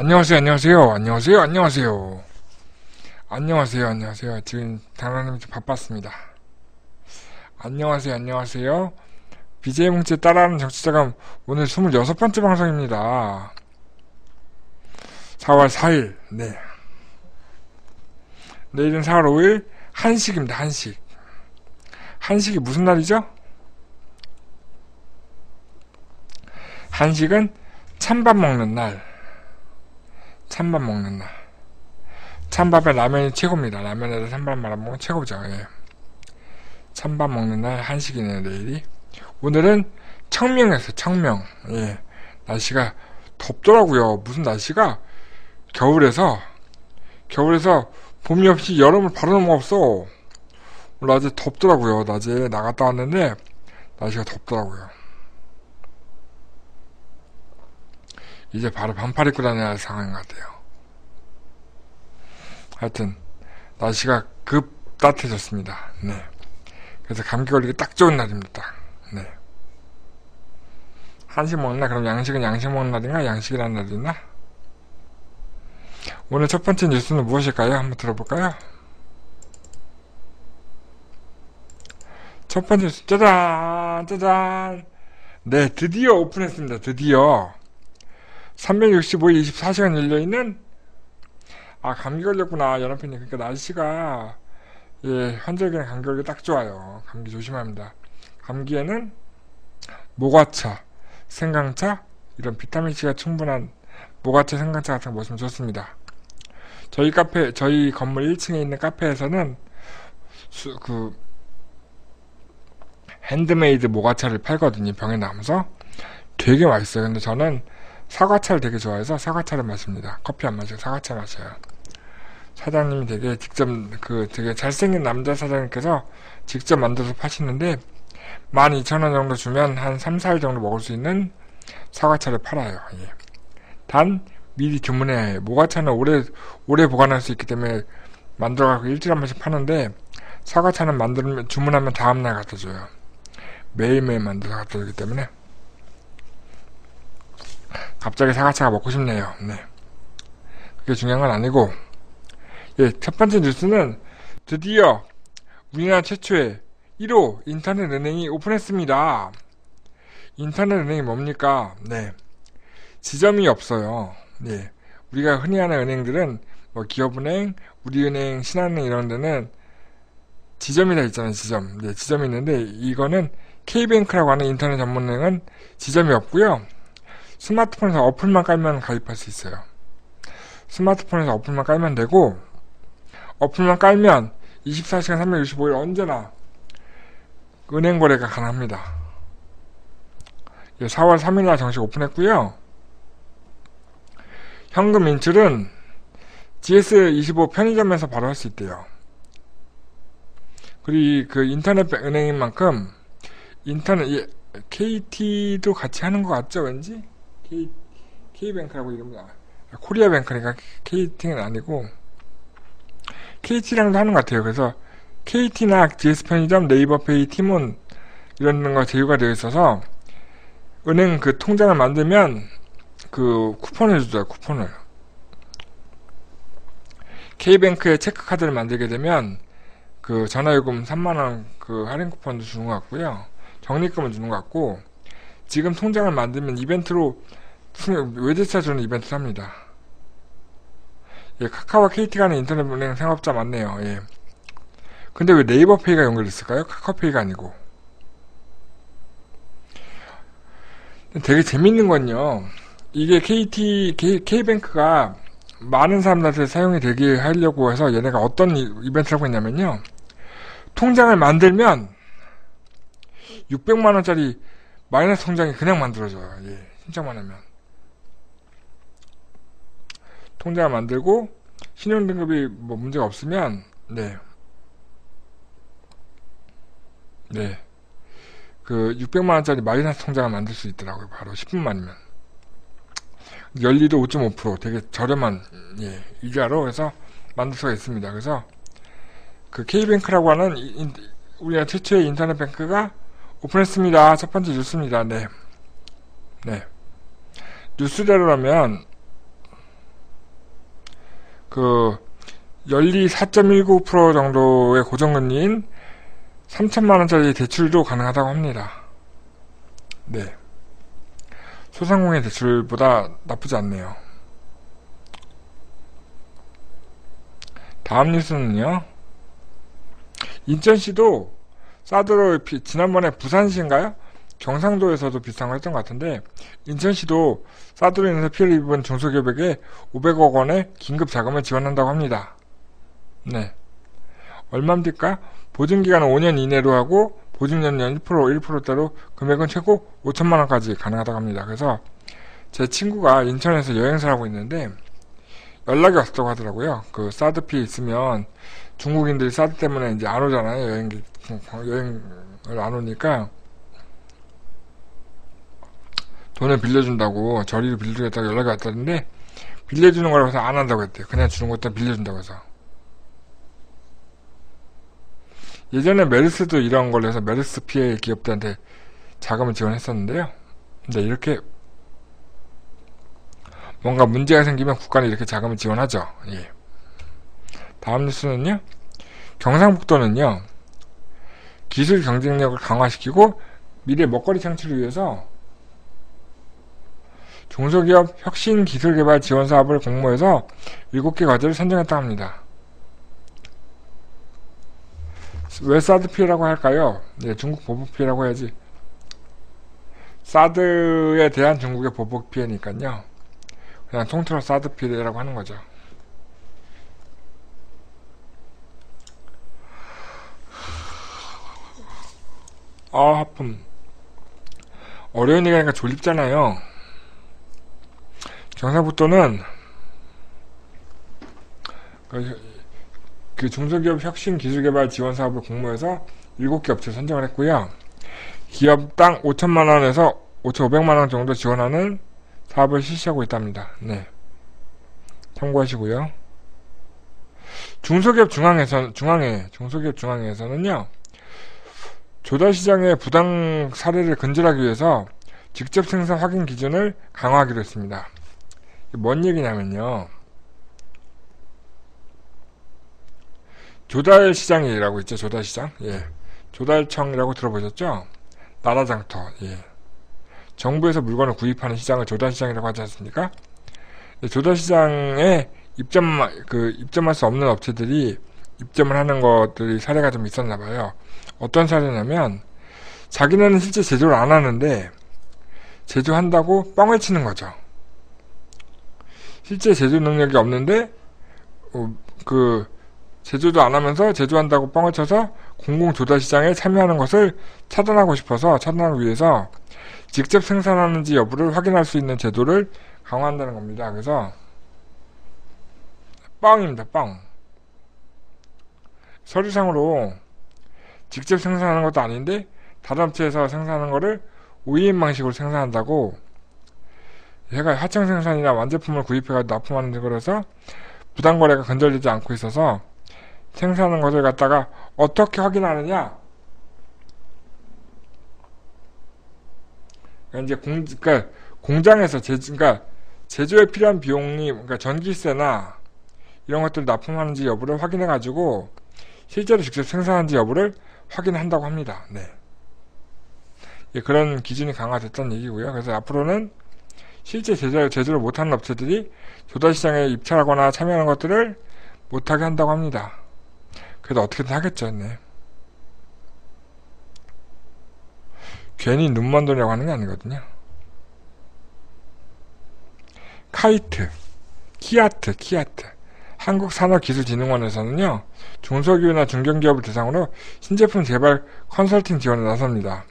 안녕하세요, 안녕하세요, 안녕하세요, 안녕하세요. 안녕하세요, 안녕하세요. 지금 당나님 좀 바빴습니다. 안녕하세요, 안녕하세요. BJ 뭉치 따라하는 정치자가 오늘 26번째 방송입니다. 4월 4일, 네. 내일은 4월 5일, 한식입니다, 한식. 한식이 무슨 날이죠? 한식은 찬밥 먹는 날. 찬밥 먹는 날. 찬밥에 라면이 최고입니다. 라면에다 찬밥 말아먹으면 최고죠. 예. 찬밥 먹는 날 한식이네요, 내일이. 오늘은 청명에서 청명. 예. 날씨가 덥더라고요. 무슨 날씨가 겨울에서 겨울에서 봄이 없이 여름을 바로 넘어갔어. 낮에 덥더라고요. 낮에 나갔다 왔는데 날씨가 덥더라고요. 이제 바로 반팔 입고 다녀야 할 상황인 것 같아요. 하여튼 날씨가 급 따뜻해졌습니다. 네. 그래서 감기 걸리기 딱 좋은 날입니다. 네. 한식 먹나? 그럼 양식은 양식 먹는 날인가? 양식이라는 날이 있나? 오늘 첫 번째 뉴스는 무엇일까요? 한번 들어볼까요? 첫 번째 뉴스, 짜잔! 짜잔! 네, 드디어 오픈했습니다. 드디어. 365일 24시간 열려있는 아 감기 걸렸구나 연합회님. 그러니까 날씨가 예 환절기는 감기 걸기 딱 좋아요. 감기 조심합니다. 감기에는 모과차 생강차 이런 비타민C가 충분한 모과차 생강차 같은 거 먹으면 좋습니다. 저희 카페 저희 건물 1층에 있는 카페에서는 수, 그 핸드메이드 모과차를 팔거든요 병에 담아서. 되게 맛있어요. 근데 저는 사과차를 되게 좋아해서 사과차를 마십니다. 커피 안 마시고 사과차 마셔요. 사장님이 되게 직접 그 되게 잘생긴 남자 사장님께서 직접 만들어서 파시는데 12,000원 정도 주면 한 3, 4일 정도 먹을 수 있는 사과차를 팔아요. 예. 단 미리 주문해야 해요. 모과차는 오래 오래 보관할 수 있기 때문에 만들어갖고 일주일에 한 번씩 파는데 사과차는 만들면 주문하면 다음날 갖다 줘요. 매일매일 만들어서 갖다 주기 때문에 갑자기 사과차가 먹고 싶네요. 네. 그게 중요한 건 아니고, 예, 첫 번째 뉴스는 드디어 우리나라 최초의 1호 인터넷 은행이 오픈했습니다. 인터넷 은행이 뭡니까? 네. 지점이 없어요. 네. 우리가 흔히 하는 은행들은 뭐 기업은행, 우리은행, 신한은행 이런 데는 지점이 다 있잖아요. 지점. 네, 지점이 있는데 이거는 K뱅크라고 하는 인터넷 전문은행은 지점이 없고요. 스마트폰에서 어플만 깔면 가입할 수 있어요. 스마트폰에서 어플만 깔면 되고 어플만 깔면 24시간 365일 언제나 은행 거래가 가능합니다. 4월 3일날 정식 오픈했고요. 현금 인출은 GS25 편의점에서 바로 할 수 있대요. 그리고 그 인터넷 은행인 만큼 인터넷 KT도 같이 하는 것 같죠, 왠지? K, K뱅크라고 이름이 아, 코리아뱅크니까 KT는 아니고 KT랑도 하는 것 같아요. 그래서 KT나 GS 편의점, 네이버페이, 티몬 이런 거 제휴가 되어 있어서 은행 그 통장을 만들면 그 쿠폰을 주죠. 쿠폰을. K뱅크에 체크카드를 만들게 되면 그 전화요금 3만원 그 할인 쿠폰도 주는 것 같고요. 적립금을 주는 것 같고 지금 통장을 만들면 이벤트로 외제차 주는 이벤트를 합니다. 예, 카카오와 KT 간의 인터넷 은행 상업자 맞네요. 예. 근데 왜 네이버페이가 연결됐을까요? 카카오페이가 아니고. 되게 재밌는 건요. 이게 KT, K, K뱅크가 많은 사람들한테 사용이 되게 하려고 해서 얘네가 어떤 이벤트를 하고 있냐면요. 통장을 만들면 600만원짜리 마이너스 통장이 그냥 만들어져요. 예, 신청만 하면. 통장을 만들고 신용등급이 뭐 문제가 없으면 네. 네. 그 600만원짜리 마이너스 통장을 만들 수 있더라고요. 바로 10분만이면. 연리도 5.5% 되게 저렴한 예, 이자로 해서 만들 수가 있습니다. 그래서 그 K뱅크라고 하는 우리나라 최초의 인터넷 뱅크가 오픈했습니다. 첫 번째 뉴스입니다. 네. 네. 뉴스대로라면, 그 연리 4.19% 정도의 고정금리인 3천만원짜리 대출도 가능하다고 합니다. 네. 소상공인 대출보다 나쁘지 않네요. 다음 뉴스는요. 인천시도 사드로 지난번에 부산시인가요? 경상도에서도 비슷한 걸 했던 것 같은데 인천시도 사드로 인해서 피해를 입은 중소기업에게 500억 원의 긴급 자금을 지원한다고 합니다. 네. 얼마입니까? 보증기간은 5년 이내로 하고 보증연료 1% 1%대로 금액은 최고 5천만 원까지 가능하다고 합니다. 그래서 제 친구가 인천에서 여행사를 하고 있는데 연락이 왔다고 하더라고요. 그 사드 피해 있으면 중국인들이 사드 때문에 이제 안 오잖아요. 여행 여행을 안 오니까 돈을 빌려준다고 저리를 빌려주겠다고 연락이 왔다는데 빌려주는 거라고 해서 안 한다고 했대요. 그냥 주는 것도 빌려준다고 해서. 예전에 메르스도 이런 걸로 해서 메르스 피해 기업들한테 자금을 지원했었는데요. 근데 이렇게 뭔가 문제가 생기면 국가는 이렇게 자금을 지원하죠. 예. 다음 뉴스는요. 경상북도는요. 기술 경쟁력을 강화시키고 미래 먹거리 창출을 위해서 중소기업 혁신 기술 개발 지원 사업을 공모해서 7개 과제를 선정했다고 합니다. 왜 사드 피해라고 할까요? 네, 중국 보복 피해라고 해야지. 사드에 대한 중국의 보복 피해니까요. 그냥 통틀어 사드 피해라고 하는 거죠. 아, 하품. 어려운 얘기하니까 졸립잖아요. 경상북도는 그, 그 중소기업 혁신 기술개발 지원 사업을 공모해서 7개 업체 선정을 했고요. 기업당 5천만 원에서 5,500만 원 정도 지원하는 사업을 실시하고 있답니다. 네. 참고하시고요. 중소기업 중앙에서, 중앙회, 중소기업 중앙회에서는요, 조달시장의 부당 사례를 근절하기 위해서 직접 생산 확인 기준을 강화하기로 했습니다. 뭔 얘기냐면요. 조달시장이라고 있죠, 조달시장. 예. 조달청이라고 들어보셨죠? 나라장터, 예. 정부에서 물건을 구입하는 시장을 조달시장이라고 하지 않습니까? 조달시장에 입점, 그, 입점할 수 없는 업체들이 입점을 하는 것들이 사례가 좀 있었나 봐요. 어떤 사례냐면, 자기네는 실제 제조를 안 하는데, 제조한다고 뻥을 치는 거죠. 실제 제조 능력이 없는데, 어, 그, 제조도 안 하면서 제조한다고 뻥을 쳐서 공공 조달 시장에 참여하는 것을 차단하고 싶어서, 차단하기 위해서, 직접 생산하는지 여부를 확인할 수 있는 제도를 강화한다는 겁니다. 그래서 빵입니다. 빵. 서류상으로 직접 생산하는 것도 아닌데 다른 업체에서 생산하는 거를 OEM 방식으로 생산한다고 얘가 하청 생산이나 완제품을 구입해가지고 납품하는 데 그래서 부당 거래가 건절되지 않고 있어서 생산하는 것을 갖다가 어떻게 확인하느냐? 그러니까 이제 공, 그러니까 공장에서 제, 그러니까 제조에 필요한 비용이, 그러니까 전기세나 이런 것들을 납품하는지 여부를 확인해 가지고 실제로 직접 생산하는지 여부를 확인한다고 합니다. 네. 예, 그런 기준이 강화됐다는 얘기고요. 그래서 앞으로는 실제 제조, 제조를 못하는 업체들이 조달 시장에 입찰하거나 참여하는 것들을 못하게 한다고 합니다. 그래도 어떻게든 하겠죠. 네. 괜히 도냐고 하는 게 아니거든요. 카이트, 키아트, 키아트. 한국산업기술진흥원에서는요, 중소기업이나 중견기업을 대상으로 신제품 개발 컨설팅 지원에 나섭니다.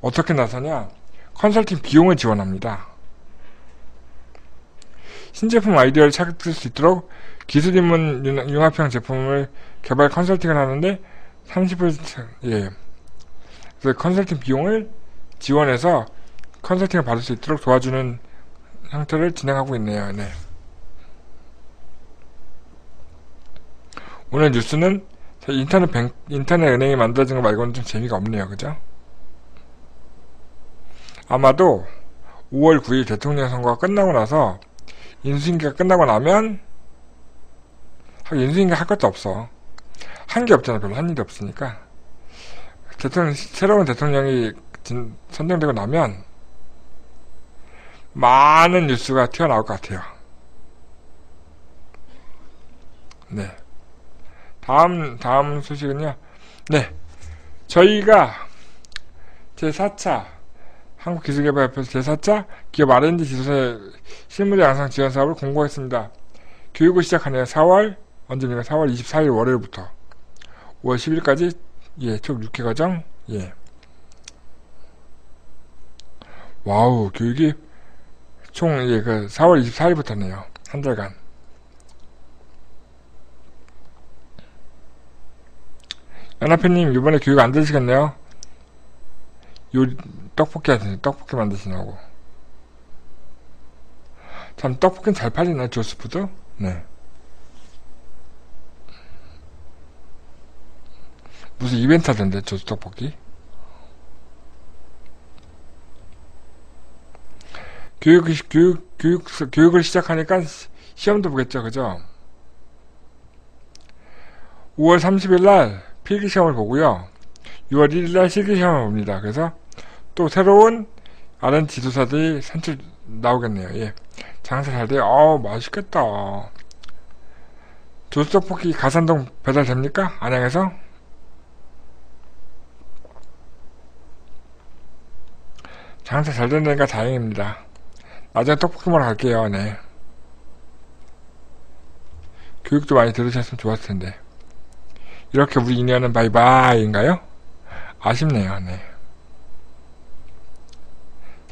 어떻게 나서냐? 컨설팅 비용을 지원합니다. 신제품 아이디어를 찾을 수 있도록 기술인문 융합형 제품을 개발 컨설팅을 하는데 30% 예. 그 컨설팅 비용을 지원해서 컨설팅을 받을 수 있도록 도와주는 형태를 진행하고 있네요. 네. 오늘 뉴스는 인터넷 뱅, 인터넷 은행이 만들어진 거 말고는 좀 재미가 없네요. 그죠? 아마도 5월 9일 대통령 선거가 끝나고 나서 인수인계가 끝나고 나면 인수인계 할 것도 없어. 한 게 없잖아. 별로 한 일이 없으니까. 대통령, 새로운 대통령이 선정되고 나면 많은 뉴스가 튀어나올 것 같아요. 네. 다음, 다음 소식은요. 네. 저희가 제4차 한국기술개발협회에서 제4차 기업 R&D 지도사 실무자 양성 지원 사업을 공고했습니다. 교육을 시작하네요. 4월, 언제입니까? 4월 24일 월요일부터 5월 10일까지, 예, 총 6회 과정, 예. 와우, 교육이 총, 예, 그, 4월 24일부터네요. 한 달간. 연합회님, 이번에 교육 안 들으시겠네요? 요, 떡볶이 하시네, 떡볶이 만드시냐고. 참, 떡볶이는 잘 팔리나요, 조스푸드? 네. 무슨 이벤트 하던데, 조스 떡볶이? 교육, 교육, 교육, 교육을 시작하니까 시험도 보겠죠, 그죠? 5월 30일 날 필기시험을 보고요. 6월 1일 날 실기시험을 봅니다. 그래서 또 새로운 아는 지도사들이 산출 나오겠네요. 예. 장사 잘 돼요. 어 맛있겠다. 조수떡볶이 가산동 배달됩니까? 안양에서? 장사 잘 된다니까 다행입니다. 나중에 떡볶이 먹으러 갈게요. 네. 교육도 많이 들으셨으면 좋았을 텐데. 이렇게 우리 인연은 바이바이인가요? 아쉽네요. 네.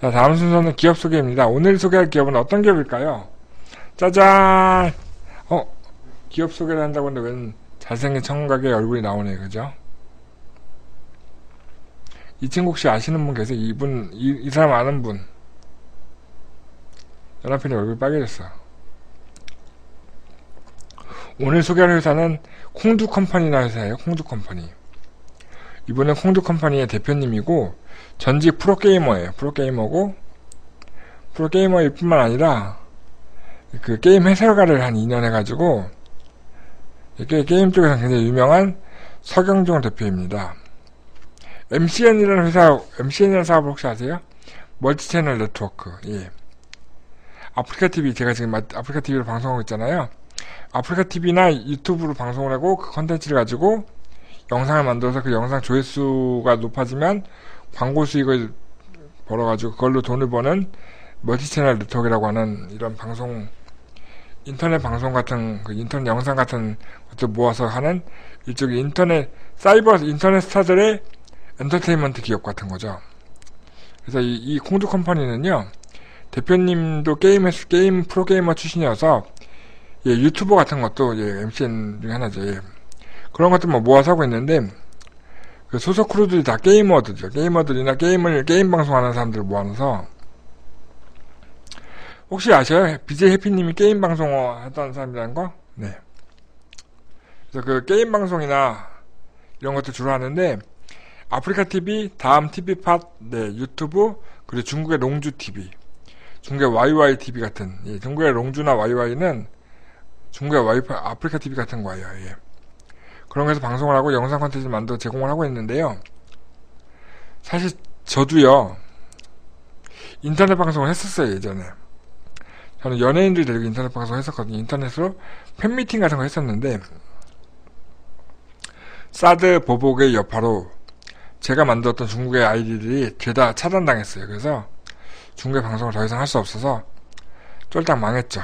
자, 다음 순서는 기업 소개입니다. 오늘 소개할 기업은 어떤 기업일까요? 짜잔! 어, 기업 소개를 한다고 하는데 웬 잘생긴 청각의 얼굴이 나오네, 그죠? 이친국 씨 아시는 분 계세요? 이분, 이, 이 사람 아는 분. 연합편이 얼굴 빨개졌어. 오늘 소개할 회사는 콩두 컴퍼니나 회사예요. 콩두 컴퍼니. 이분은 콩두 컴퍼니의 대표님이고 전직 프로게이머예요. 프로게이머고 프로게이머일 뿐만 아니라 그 게임 해설가를 한 2년 해가지고 이게 게임 쪽에서 굉장히 유명한 서경종 대표입니다. MCN이라는 회사, MCN이라는 사업을 혹시 아세요? 멀티 채널 네트워크. 예. 아프리카 TV 제가 지금 아프리카 TV로 방송하고 있잖아요. 아프리카 TV나 유튜브로 방송을 하고 그 컨텐츠를 가지고 영상을 만들어서 그 영상 조회수가 높아지면 광고 수익을 벌어가지고 그걸로 돈을 버는 멀티채널 네트워크라고 하는 이런 방송 인터넷 방송 같은 그 인터넷 영상 같은 것들 모아서 하는 일종의 인터넷 사이버 인터넷 스타들의 엔터테인먼트 기업 같은 거죠. 그래서 이, 이 콩두 컴퍼니는요 대표님도 게임 게임 프로게이머 출신이어서 예, 유튜버 같은 것도 예, MCN 중에 하나죠. 예. 그런 것들 뭐 모아서 하고 있는데 그 소속 크루들이 다 게이머들이죠. 게이머들이나 게임을 게임 방송하는 사람들을 모아서 혹시 아셔요? BJ 해피님이 게임 방송어 했던 사람이라는 거? 네. 그래서 그 게임 방송이나 이런 것들 주로 하는데 아프리카 TV, 다음 TV팟, 네 유튜브 그리고 중국의 롱주 TV 중국의 YY TV 같은, 예, 중국의 롱주나 YY는 중국의 와이파이, 아프리카 TV 같은 거예요, 예. 그런 거에서 방송을 하고 영상 컨텐츠 만들어 제공을 하고 있는데요. 사실, 저도요, 인터넷 방송을 했었어요, 예전에. 저는 연예인들 데리고 인터넷 방송 했었거든요. 인터넷으로 팬미팅 같은 거 했었는데, 사드 보복의 여파로 제가 만들었던 중국의 아이디들이 죄다 차단당했어요. 그래서 중계 방송을 더 이상 할 수 없어서 쫄딱 망했죠.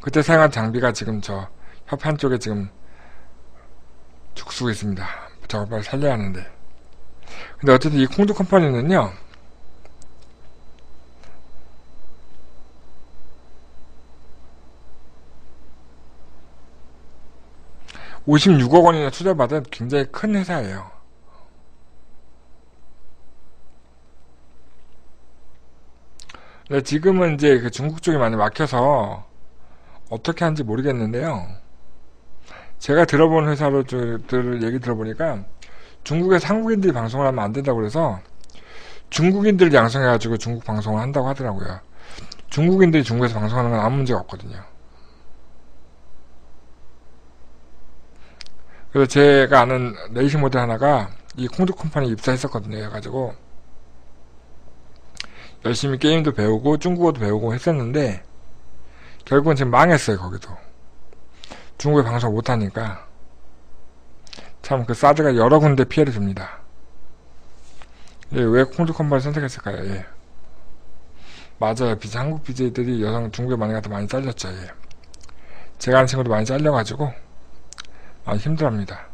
그때 사용한 장비가 지금 저 협판 쪽에 지금 죽수고 있습니다. 저걸 빨리 살려야 하는데. 근데 어쨌든 이 콩두 컴퍼니는요, 5 6억 원이나 투자받은 굉장히 큰 회사예요. 네, 지금은 이제 그 중국 쪽이 많이 막혀서 어떻게 하는지 모르겠는데요. 제가 들어본 회사들 얘기 들어보니까 중국에서 한국인들이 방송을 하면 안 된다고 그래서 중국인들 양성해가지고 중국 방송을 한다고 하더라고요. 중국인들이 중국에서 방송하는 건 아무 문제가 없거든요. 그래서 제가 아는 레이싱 모델 하나가 이 콩드 컴퍼니 입사했었거든요. 해가지고 열심히 게임도 배우고 중국어도 배우고 했었는데 결국은 지금 망했어요. 거기도 중국에 방송 못하니까 참 그 사드가 여러 군데 피해를 줍니다. 예, 왜 컴퍼니 선택했을까요? 예. 맞아요. 비제, 한국 BJ들이 여성 중국에 많이 가다 많이 잘렸죠. 예. 제가 아는 친구도 많이 잘려가지고 많이 힘들합니다.